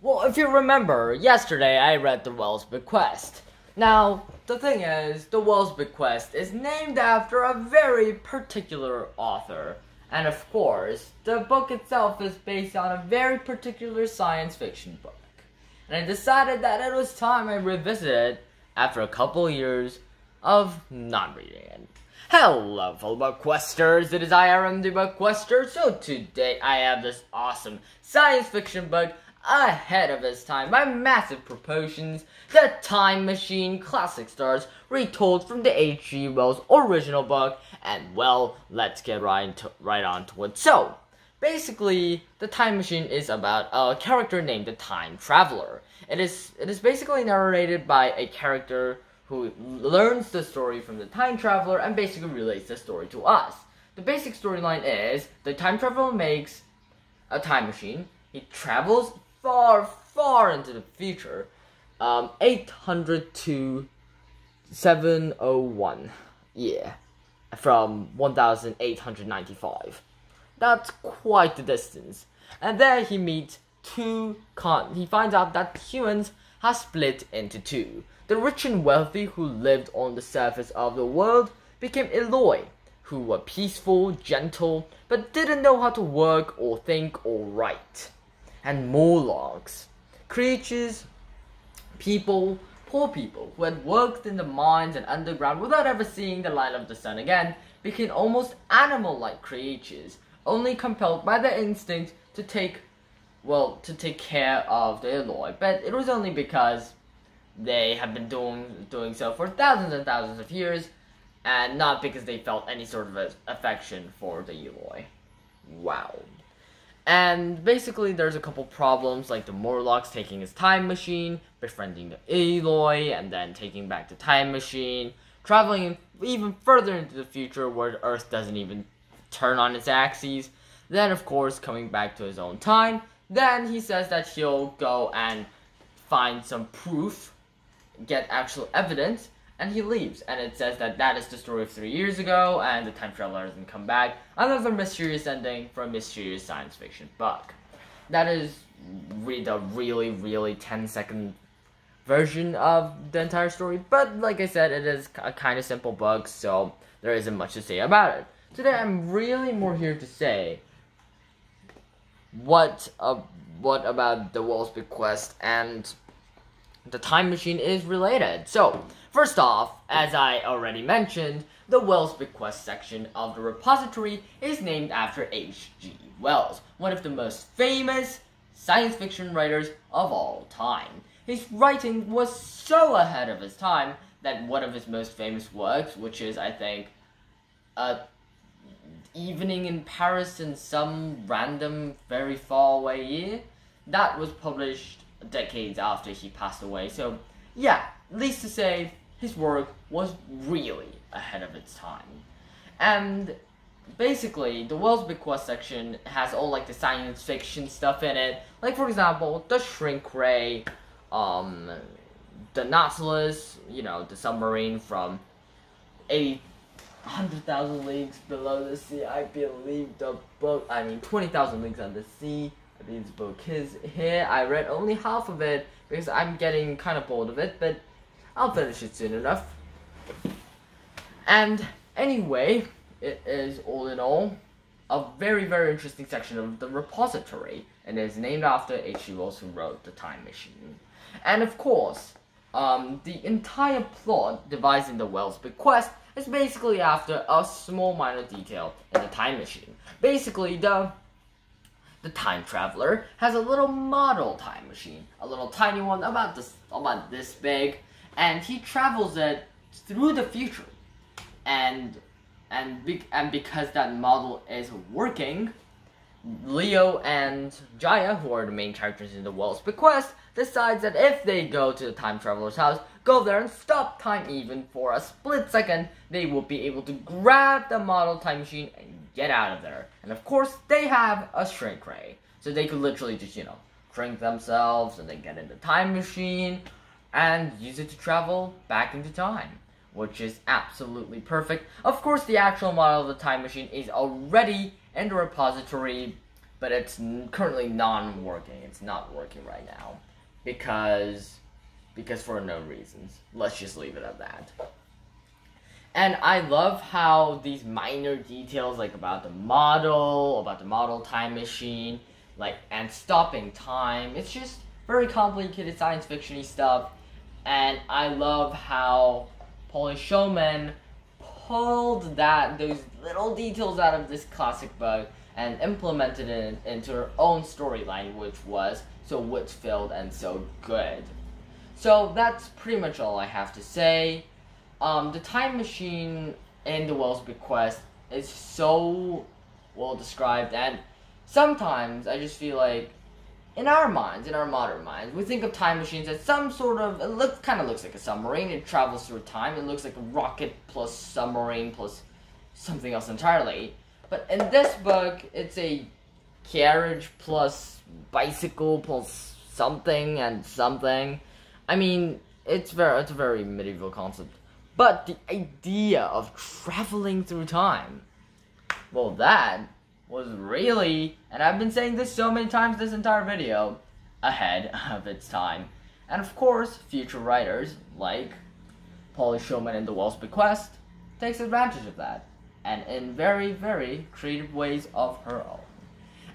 Well, if you remember, yesterday I read The Wells Bequest. Now, the thing is, The Wells Bequest is named after a very particular author. And of course, the book itself is based on a very particular science fiction book. And I decided that it was time I revisit it after a couple years of not reading it. Hello, fellow BookQuesters, it is I, Aaron the BookQuester. So today I have this awesome science fiction book ahead of its time by massive proportions. The Time Machine Classic Starts, retold from the H.G. Wells original book, and well, let's get right, into, right on to it. So, basically, the Time Machine is about a character named the Time Traveler. It is, it is basically narrated by a character who learns the story from the Time Traveler and basically relates the story to us. The basic storyline is the Time Traveler makes a time machine. He travels far, far into the future. Um, 800 to 701. Yeah. From 1895. That's quite the distance. And there he meets two con. He finds out that humans have split into two. The rich and wealthy who lived on the surface of the world became Eloi, who were peaceful, gentle, but didn't know how to work or think or write and Morlocks, creatures, people, poor people who had worked in the mines and underground without ever seeing the light of the sun again, became almost animal-like creatures, only compelled by their instinct to take, well, to take care of the Eloi. But it was only because they had been doing doing so for thousands and thousands of years, and not because they felt any sort of affection for the Eloi. Wow. And basically, there's a couple problems, like the Morlocks taking his time machine, befriending the Eloi, and then taking back the time machine, traveling even further into the future where Earth doesn't even turn on its axes. Then, of course, coming back to his own time. Then he says that he'll go and find some proof, get actual evidence, and he leaves. And it says that that is the story of three years ago, and the time traveler doesn't come back. Another mysterious ending for a mysterious science fiction book. That is re- the really, really 10 second version of the entire story. But like I said, it is a kind of simple book, so there isn't much to say about it. Today, I'm really more here to say what uh, what about the Wells Bequest and the time machine is related. So, First off, as I already mentioned, the Wells Bequest section of the repository is named after H.G. Wells, one of the most famous science fiction writers of all time. His writing was so ahead of his time that one of his most famous works, which is, I think, a evening in Paris in some random, very far away year, that was published decades after he passed away. So, yeah, at least to say, his work was really ahead of its time. And basically, the Wells Bequest section has all like the science fiction stuff in it. Like for example, the shrink ray, um, the Nautilus, you know, the submarine from eight hundred thousand leagues below the sea. I believe the book. I mean, twenty thousand leagues under the sea. Believe book is here. I read only half of it because I'm getting kind of bored of it, but I'll finish it soon enough. And anyway, it is all in all a very, very interesting section of the repository, and is named after H.G. Wells, who wrote The Time Machine. And of course, um, the entire plot devised in the Wells Bequest is basically after a small minor detail in the Time Machine. Basically, the the time traveler has a little model time machine, a little tiny one about this about this big, and he travels it through the future. And and be, and because that model is working, Leo and Jaya, who are the main characters in the Wells Bequest, decides that if they go to the time traveler's house, go there and stop time even for a split second, they will be able to grab the model time machine and get out of there. And of course, they have a shrink ray, so they could literally just you know shrink themselves and then get in the time machine and use it to travel back into time, which is absolutely perfect. Of course, the actual model of the time machine is already in the repository but it's currently non-working. It's not working right now because because for no reasons. Let's just leave it at that. And I love how these minor details, like about the model, about the model time machine, like and stopping time. It's just very complicated science fictiony stuff. And I love how Polly Shulman pulled that those little details out of this classic book and implemented it into her own storyline, which was so wit-filled and so good. So that's pretty much all I have to say. Um, the time machine in the Wells Bequest is so well described, and sometimes I just feel like in our minds, in our modern minds, we think of time machines as some sort of it looks kind of looks like a submarine. It travels through time. It looks like a rocket plus submarine plus something else entirely. But in this book, it's a carriage plus bicycle plus something and something. I mean, it's very it's a very medieval concept. But the idea of traveling through time, well, that was really, and I've been saying this so many times this entire video, ahead of its time. And of course, future writers like Polly Shulman in The Wells Bequest takes advantage of that, and in very, very creative ways of her own.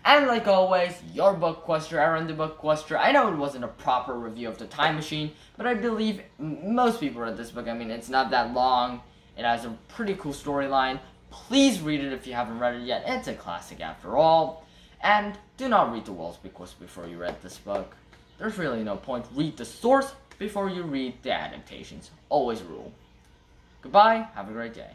And like always, your book quester, Aaron the book quester. I know it wasn't a proper review of the Time Machine, but I believe most people read this book. I mean, it's not that long. It has a pretty cool storyline. Please read it if you haven't read it yet. It's a classic after all. And do not read The Wells Bequest before you read this book. There's really no point. Read the source before you read the adaptations. Always rule. Goodbye. Have a great day.